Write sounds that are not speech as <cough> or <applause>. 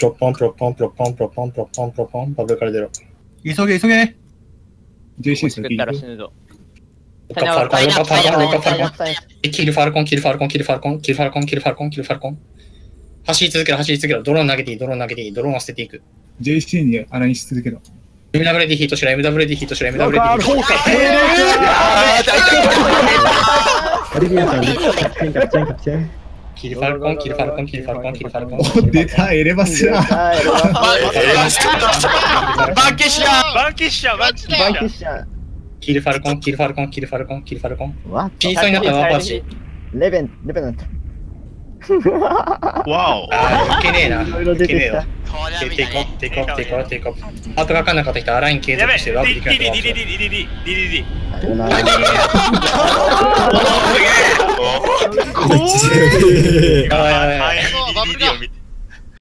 プロッポン、プロッポン、プロッポン、プロッポン、プロッポン、プロッポン、バブルから出ろ。急げ急げ JC 作ったら死ぬぞ。ロッカファルコン、ファルコン、ロッカファルコン。キルファルコン、キルファルコン、キルファルコン、キルファルコン、キルファルコン、キルファルコン。走り続けろ、走り続けろ。ドローン投げていい、ドローン投げていい、ドローンを捨てていく。JC に洗いし続けろ。MWD ヒートしろ、MWD ヒートしろ、MWD ヒートしろ。オ <laughs> リビアさん、キャプテン、キャプテン、キルファルコン、キルファルコン、キルファルコン、キルファルコン。お、出た、エレバスラー。はい、エレバスバンケシャバンケシャバンケシバンキシャキルファルコン、キルファルコン、キルファルコン、キルファルコン。わピーソになったワーパーシ。レベン、レベンだった。ワオあー、いけねえな。いけねえわ。テイクオフ、テイクオフ、テイクオフ、テイクオフ。ハートがかんなかった人はライン継続してワープデできなくィディディディディディディディディディディさよならおーすげえやばいやばいやばいディディディを見て